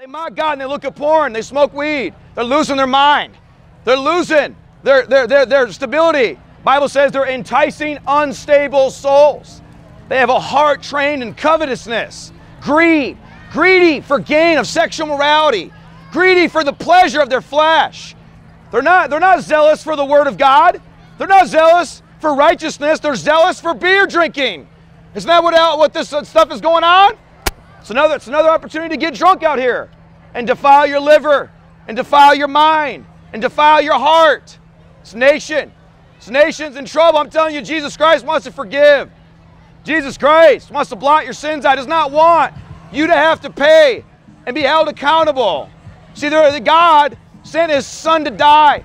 They mock God and they look at porn, they smoke weed. They're losing their mind. They're losing their, their, their, their stability. Bible says they're enticing unstable souls. They have a heart trained in covetousness, greed, greedy for gain of sexual morality, greedy for the pleasure of their flesh. They're not, they're not zealous for the word of God. They're not zealous for righteousness. They're zealous for beer drinking. Isn't that what, what this stuff is going on? It's another, it's another opportunity to get drunk out here and defile your liver and defile your mind and defile your heart. This nation, this nation's in trouble. I'm telling you, Jesus Christ wants to forgive. Jesus Christ wants to blot your sins out. Does not want you to have to pay and be held accountable. See, the God sent His Son to die.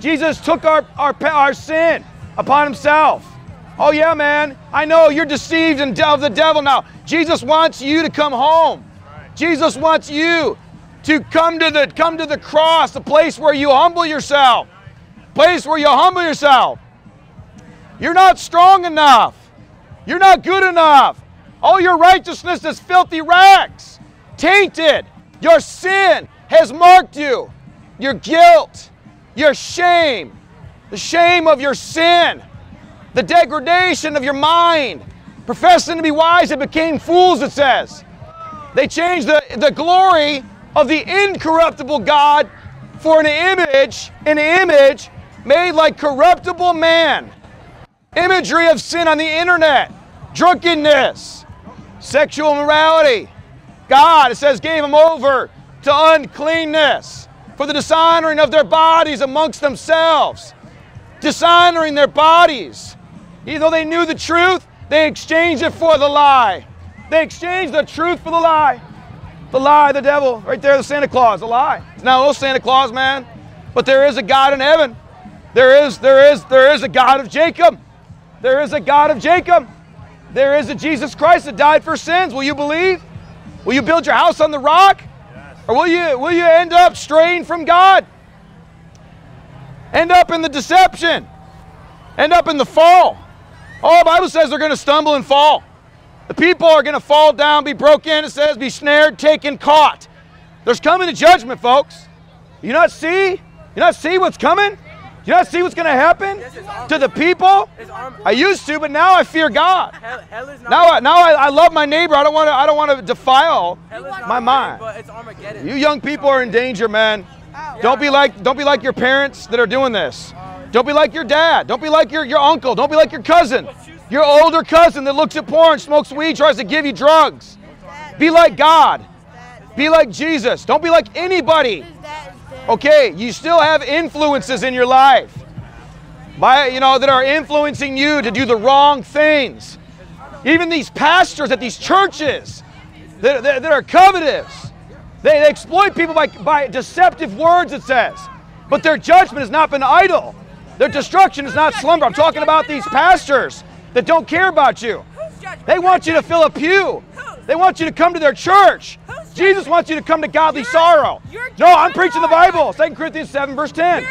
Jesus took our, our, our sin upon Himself. Oh, yeah, man. I know you're deceived and of the devil now. Jesus wants you to come home. Jesus wants you to come to the come to the cross, the place where you humble yourself. Place where you humble yourself. You're not strong enough. You're not good enough. All your righteousness is filthy rags, tainted. Your sin has marked you. Your guilt, your shame, the shame of your sin, the degradation of your mind. Professing to be wise, they became fools, it says. They changed the, the glory of the incorruptible God for an image, an image made like corruptible man. Imagery of sin on the internet, drunkenness, sexual immorality. God, it says, gave them over to uncleanness for the dishonoring of their bodies amongst themselves. Dishonoring their bodies. Even though they knew the truth, they exchanged it for the lie. They exchanged the truth for the lie. The lie, the devil, right there, the Santa Claus, the lie. It's not a little Santa Claus, man. But there is a God in heaven. There is, there is, there is a God of Jacob. There is a God of Jacob. There is a Jesus Christ that died for sins. Will you believe? Will you build your house on the rock? Yes. Or will you, will you end up straying from God? End up in the deception. End up in the fall. Oh, the Bible says they're going to stumble and fall. The people are going to fall down, be broken, it says, be snared, taken, caught. There's coming a judgment, folks. You not see? You not see what's coming? You not see what's going to happen to the people? I used to, but now I fear God. now, I, now I, I, love my neighbor. I don't want to. I don't want to defile my mind. You young people are in danger, man. Don't be like. Don't be like your parents that are doing this. Don't be like your dad. Don't be like your, your uncle. Don't be like your cousin. Your older cousin that looks at porn, smokes weed, tries to give you drugs. Be like God. Be like Jesus. Don't be like anybody. Okay, you still have influences in your life. By, you know, that are influencing you to do the wrong things. Even these pastors at these churches that, that, that are covetous, they, they exploit people by, by deceptive words, it says. But their judgment has not been idle. Their destruction is not slumber. I'm talking about these pastors that don't care about you. They want you to fill a pew. They want you to come to their church. Jesus wants you to come to godly sorrow. No, I'm preaching the Bible. 2 Corinthians 7, verse 10.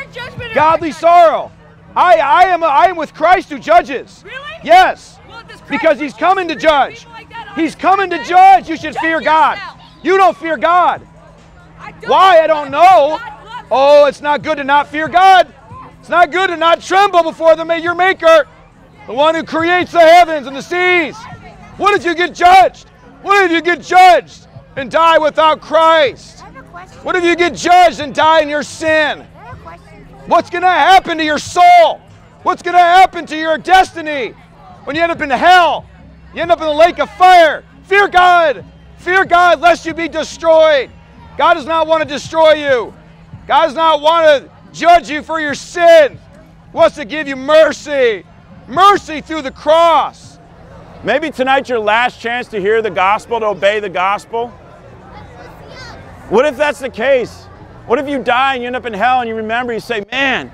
Godly sorrow. I, I, am, I am with Christ who judges. Really? Yes. Because he's coming to judge. He's coming to judge. You should fear God. You don't fear God. Why? I don't know. Oh, it's not good to not fear God. It's not good to not tremble before the, your Maker the one who creates the heavens and the seas. What if you get judged? What if you get judged and die without Christ? What if you get judged and die in your sin? What's going to happen to your soul? What's going to happen to your destiny when you end up in hell? You end up in the lake of fire. Fear God. Fear God lest you be destroyed. God does not want to destroy you. God does not want to judge you for your sin. Wants to give you mercy mercy through the cross. Maybe tonight's your last chance to hear the gospel, to obey the gospel. What if that's the case? What if you die and you end up in hell and you remember, you say, man,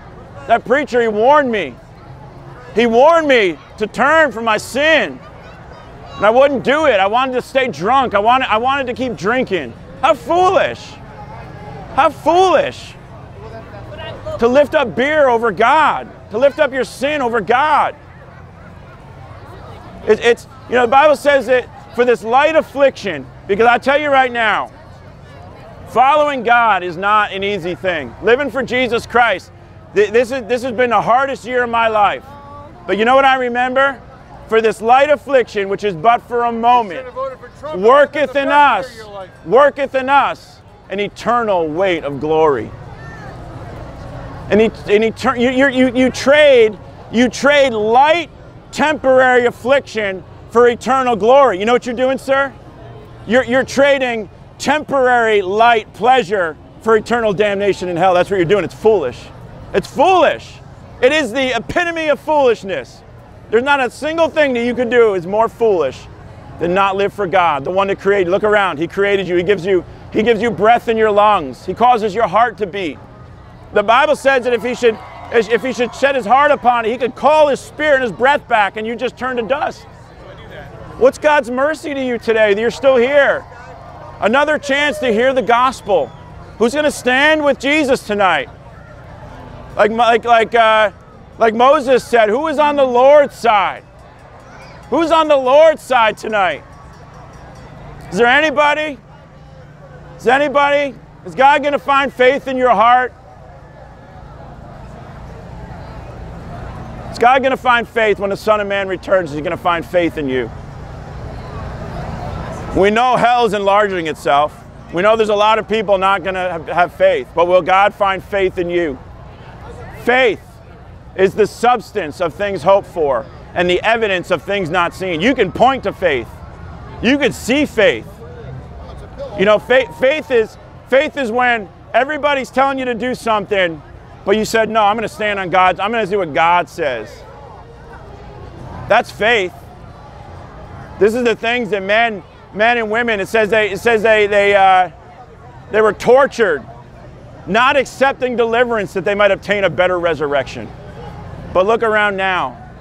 that preacher, he warned me. He warned me to turn from my sin. And I wouldn't do it. I wanted to stay drunk. I wanted, I wanted to keep drinking. How foolish. How foolish to lift up beer over God to lift up your sin over God. It, it's, you know, the Bible says that for this light affliction, because I tell you right now, Following God is not an easy thing. Living for Jesus Christ, this, is, this has been the hardest year of my life. But you know what I remember? For this light affliction, which is but for a moment, worketh in us, worketh in us an eternal weight of glory. And, he, and he, you, you, you, trade, you trade light, temporary affliction for eternal glory. You know what you're doing, sir? You're, you're trading temporary light pleasure for eternal damnation in hell. That's what you're doing. It's foolish. It's foolish. It is the epitome of foolishness. There's not a single thing that you could do is more foolish than not live for God, the one that created. Look around. He created you. He gives you he gives you breath in your lungs. He causes your heart to beat. The Bible says that if he should if he should set his heart upon it, he could call his spirit and his breath back and you just turn to dust. What's God's mercy to you today that you're still here? Another chance to hear the gospel. Who's going to stand with Jesus tonight? Like, like, like, uh, like Moses said, who is on the Lord's side? Who's on the Lord's side tonight? Is there anybody? Is anybody? Is God going to find faith in your heart? God going to find faith when the Son of Man returns? Is he going to find faith in you? We know hell is enlarging itself. We know there's a lot of people not going to have faith, but will God find faith in you? Faith is the substance of things hoped for and the evidence of things not seen. You can point to faith. You can see faith. You know, faith, faith is faith is when everybody's telling you to do something, but you said, "No, I'm going to stand on God's. I'm going to do what God says." That's faith. This is the things that men, men and women. It says they, it says they, they, uh, they were tortured, not accepting deliverance that they might obtain a better resurrection. But look around now.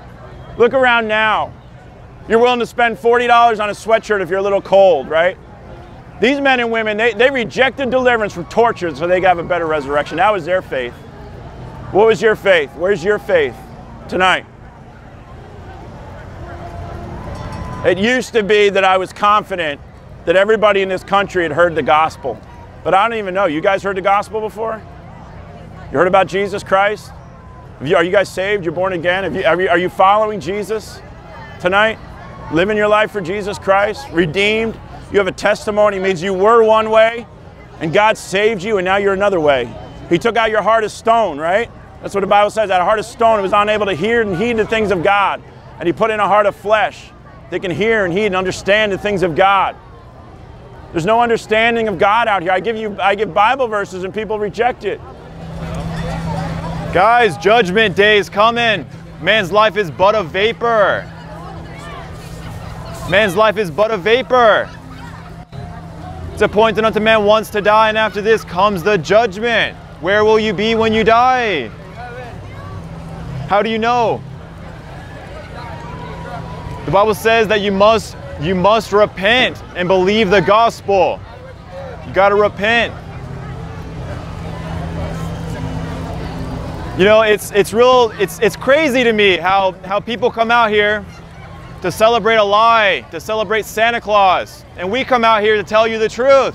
Look around now. You're willing to spend $40 on a sweatshirt if you're a little cold, right? These men and women, they, they rejected deliverance from torture so they could have a better resurrection. That was their faith. What was your faith? Where's your faith tonight? It used to be that I was confident that everybody in this country had heard the gospel. But I don't even know. You guys heard the gospel before? You heard about Jesus Christ? You, are you guys saved? You're born again? You, are, you, are you following Jesus tonight? Living your life for Jesus Christ? Redeemed? You have a testimony, means you were one way and God saved you and now you're another way. He took out your heart of stone, right? That's what the Bible says. That heart of stone was unable to hear and heed the things of God. And He put in a heart of flesh that can hear and heed and understand the things of God. There's no understanding of God out here. I give you I give Bible verses and people reject it. Guys, judgment day is coming. Man's life is but a vapor. Man's life is but a vapor. It's appointed unto man once to die, and after this comes the judgment. Where will you be when you die? How do you know? The Bible says that you must you must repent and believe the gospel. You got to repent. You know, it's it's real it's it's crazy to me how how people come out here to celebrate a lie, to celebrate Santa Claus. And we come out here to tell you the truth.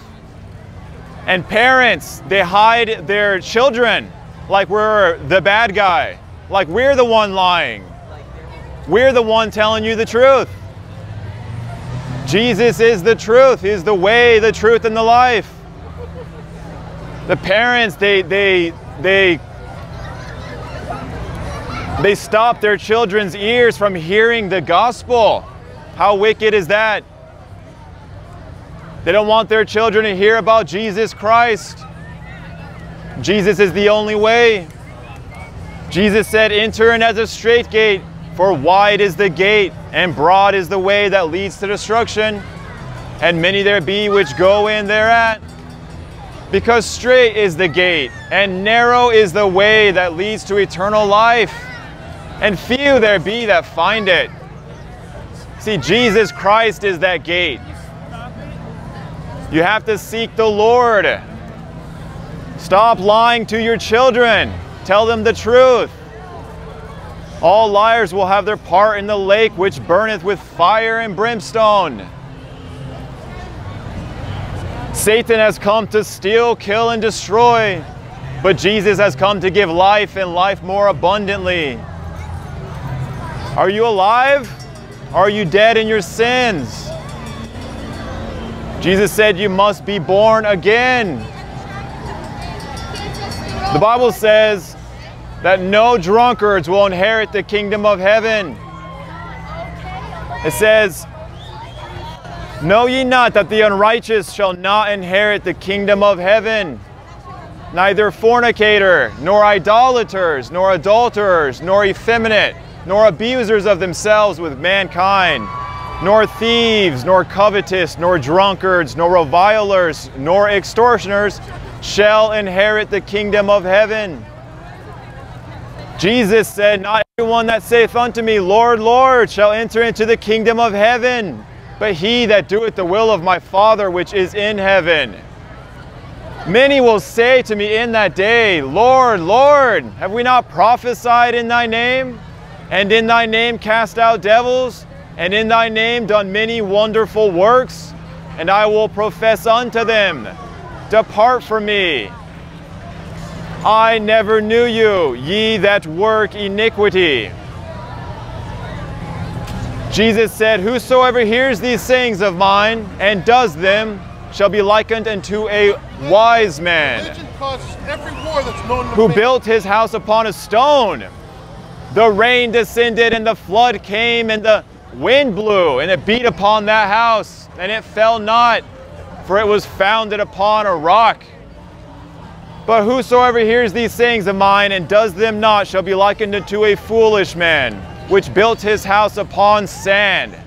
And parents, they hide their children like we're the bad guy, like we're the one lying. We're the one telling you the truth. Jesus is the truth. He's the way, the truth, and the life. The parents, they, they, they they stop their children's ears from hearing the gospel. How wicked is that? They don't want their children to hear about Jesus Christ. Jesus is the only way. Jesus said, Enter in as a strait gate, for wide is the gate, and broad is the way that leads to destruction, and many there be which go in thereat. Because strait is the gate, and narrow is the way that leads to eternal life and few there be that find it. See, Jesus Christ is that gate. You have to seek the Lord. Stop lying to your children. Tell them the truth. All liars will have their part in the lake which burneth with fire and brimstone. Satan has come to steal, kill, and destroy, but Jesus has come to give life and life more abundantly. Are you alive? Are you dead in your sins? Jesus said you must be born again. The Bible says that no drunkards will inherit the kingdom of heaven. It says, Know ye not that the unrighteous shall not inherit the kingdom of heaven? Neither fornicator, nor idolaters, nor adulterers, nor effeminate, nor abusers of themselves with mankind, nor thieves, nor covetous, nor drunkards, nor revilers, nor extortioners shall inherit the kingdom of heaven. Jesus said, Not everyone that saith unto me, Lord, Lord, shall enter into the kingdom of heaven but he that doeth the will of my Father which is in heaven. Many will say to me in that day, Lord, Lord, have we not prophesied in thy name? And in thy name cast out devils? And in thy name done many wonderful works? And I will profess unto them, Depart from me. I never knew you, ye that work iniquity. Jesus said, Whosoever hears these sayings of mine and does them shall be likened unto a wise man who built his house upon a stone. The rain descended and the flood came and the wind blew and it beat upon that house and it fell not, for it was founded upon a rock. But whosoever hears these sayings of mine and does them not shall be likened unto a foolish man which built his house upon sand.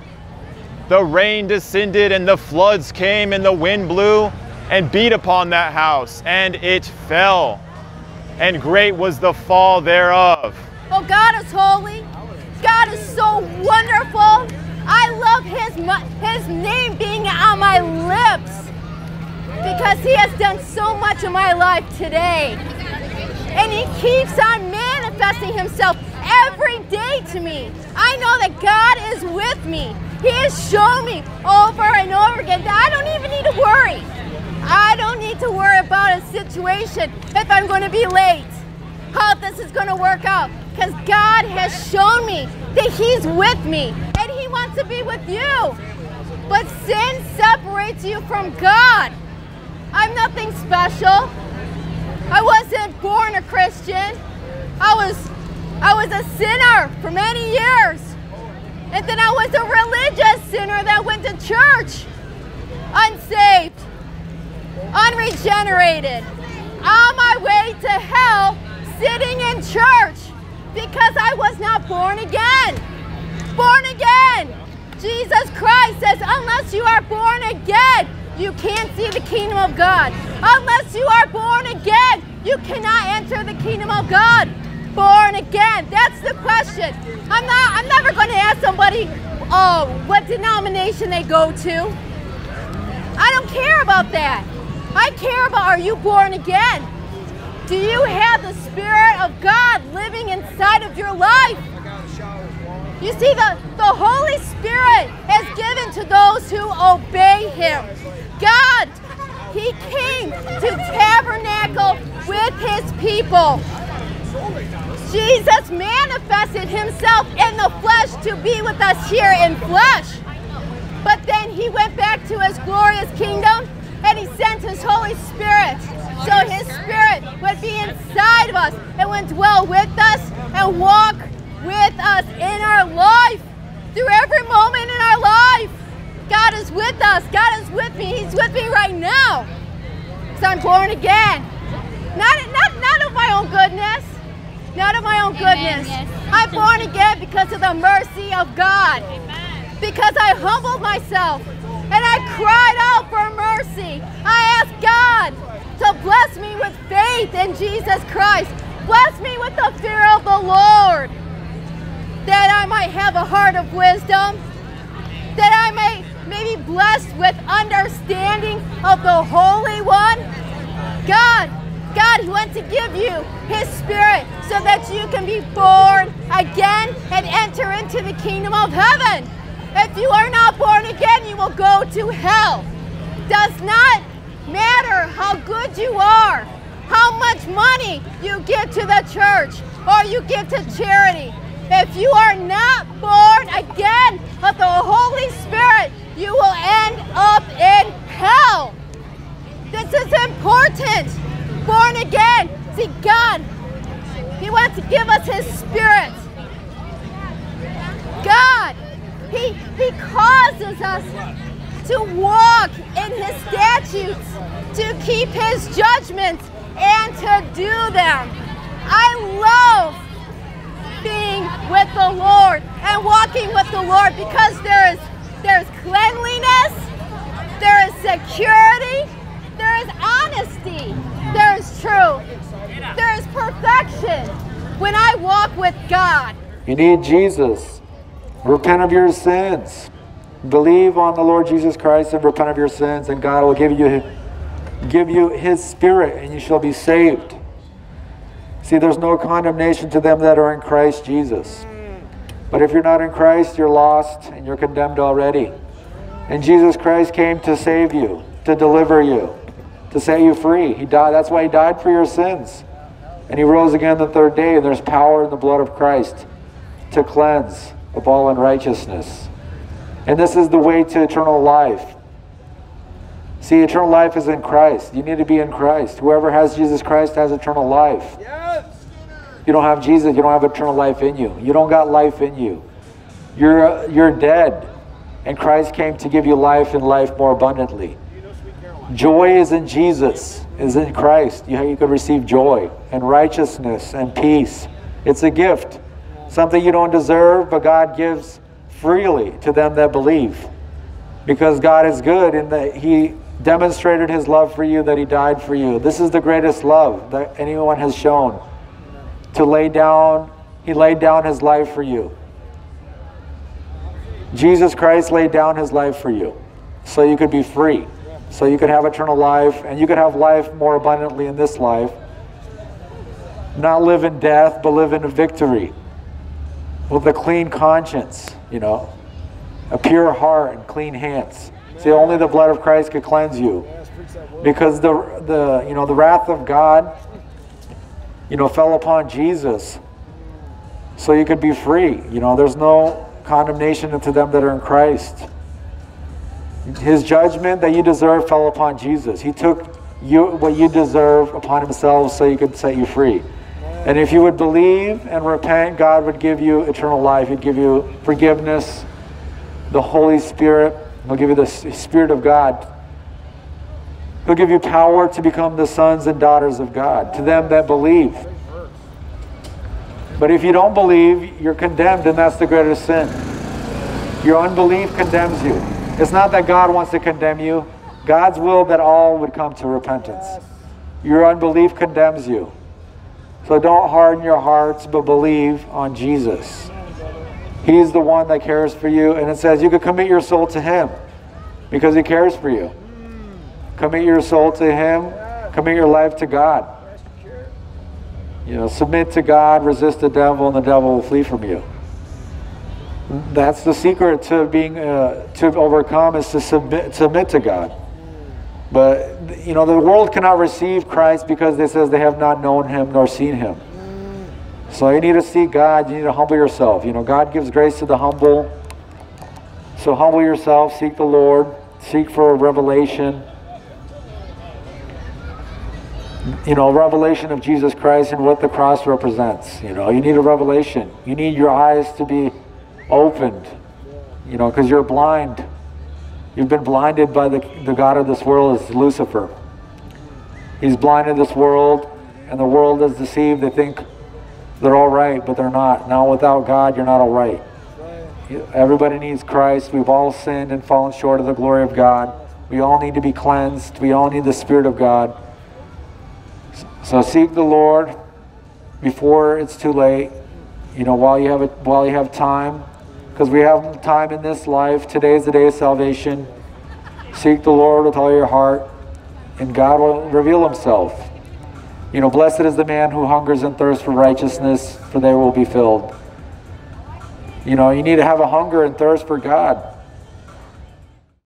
The rain descended and the floods came and the wind blew and beat upon that house, and it fell. And great was the fall thereof. Oh, God is holy. God is so wonderful. I love his, his name being on my lips because he has done so much in my life today. And he keeps on manifesting himself every day to me. I know that God is with me. He has shown me over and over again that I don't even need to worry. I don't need to worry about a situation if I'm going to be late, how this is going to work out. Because God has shown me that He's with me and He wants to be with you. But sin separates you from God. I'm nothing special. I wasn't born a Christian. I was I was a sinner for many years. And then I was a religious sinner that went to church, unsaved, unregenerated, on my way to hell, sitting in church because I was not born again. Born again. Jesus Christ says, unless you are born again, you can't see the kingdom of God. Unless you are born again, you cannot enter the kingdom of God born again? That's the question. I'm not I'm never going to ask somebody oh, what denomination they go to. I don't care about that. I care about are you born again? Do you have the Spirit of God living inside of your life? You see, the, the Holy Spirit is given to those who obey Him. God, He came to tabernacle with His people. Jesus manifested himself in the flesh to be with us here in flesh. But then he went back to his glorious kingdom and he sent his Holy Spirit. So his spirit would be inside of us and would dwell with us and walk with us in our life through every moment in our life. God is with us. God is with me. He's with me right now. So I'm born again. Not, not, not of my own goodness, not of my own goodness. Yes. I'm born again because of the mercy of God. Amen. Because I humbled myself and I cried out for mercy. I asked God to bless me with faith in Jesus Christ. Bless me with the fear of the Lord. That I might have a heart of wisdom. That I may, may be blessed with understanding of the Holy One. God, God he wants to give you His Spirit so that you can be born again and enter into the kingdom of heaven. If you are not born again, you will go to hell. Does not matter how good you are, how much money you give to the church or you give to charity. If you are not born again of the Holy Spirit, you will end up in hell. This is important. Born again. See, God, He wants to give us His Spirit. God, He, he causes us to walk in His statutes, to keep His judgments, and to do them. I love being with the Lord and walking with the Lord because there is there's cleanliness, there is security, there is honesty, there is truth, there is perfection when I walk with God. You need Jesus. Repent of your sins. Believe on the Lord Jesus Christ and repent of your sins, and God will give you give you his spirit and you shall be saved. See, there's no condemnation to them that are in Christ Jesus. But if you're not in Christ, you're lost and you're condemned already. And Jesus Christ came to save you, to deliver you, to set you free. He died. That's why he died for your sins. And he rose again the third day, and there's power in the blood of Christ to cleanse of all unrighteousness. And this is the way to eternal life. See, eternal life is in Christ. You need to be in Christ. Whoever has Jesus Christ has eternal life. Yes. You don't have Jesus, you don't have eternal life in you. You don't got life in you. You're, you're dead. And Christ came to give you life and life more abundantly. Joy is in Jesus, is in Christ. You, you can receive joy and righteousness and peace. It's a gift, something you don't deserve, but God gives freely to them that believe. Because God is good in that He demonstrated His love for you, that He died for you. This is the greatest love that anyone has shown to lay down, he laid down his life for you. Jesus Christ laid down his life for you so you could be free, so you could have eternal life, and you could have life more abundantly in this life. Not live in death, but live in victory with a clean conscience, you know, a pure heart and clean hands. See, only the blood of Christ could cleanse you. Because the, the, you know, the wrath of God you know, fell upon Jesus so you could be free. You know, there's no condemnation unto them that are in Christ. His judgment that you deserve fell upon Jesus. He took you what you deserve upon himself so he could set you free. And if you would believe and repent, God would give you eternal life. He'd give you forgiveness, the Holy Spirit. He'll give you the Spirit of God He'll give you power to become the sons and daughters of God, to them that believe. But if you don't believe, you're condemned, and that's the greatest sin. Your unbelief condemns you. It's not that God wants to condemn you, God's will that all would come to repentance. Your unbelief condemns you. So don't harden your hearts, but believe on Jesus. He's the one that cares for you, and it says you could commit your soul to Him because He cares for you. Commit your soul to Him. Commit your life to God. You know, submit to God, resist the devil, and the devil will flee from you. That's the secret to being uh, to overcome is to submit submit to God. But you know, the world cannot receive Christ because they says they have not known Him nor seen Him. So you need to seek God. You need to humble yourself. You know, God gives grace to the humble. So humble yourself. Seek the Lord. Seek for a revelation you know, revelation of Jesus Christ and what the cross represents. You know, you need a revelation. You need your eyes to be opened, you know, because you're blind. You've been blinded by the, the God of this world is Lucifer. He's blinded this world, and the world is deceived. They think they're all right, but they're not. Now, without God, you're not all right. Everybody needs Christ. We've all sinned and fallen short of the glory of God. We all need to be cleansed. We all need the Spirit of God. So seek the Lord before it's too late. You know, while you have it, while you have time, because we have time in this life. Today is the day of salvation. Seek the Lord with all your heart, and God will reveal Himself. You know, blessed is the man who hungers and thirsts for righteousness, for they will be filled. You know, you need to have a hunger and thirst for God.